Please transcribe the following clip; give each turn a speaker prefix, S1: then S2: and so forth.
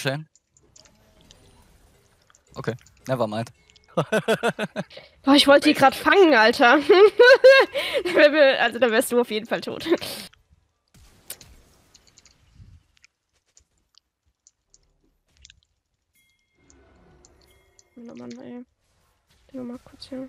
S1: Shane? Okay, never mind.
S2: Boah, ich wollte die gerade fangen, Alter. also dann wärst du auf jeden Fall tot. Mann, ey. Wir mal kurz hier.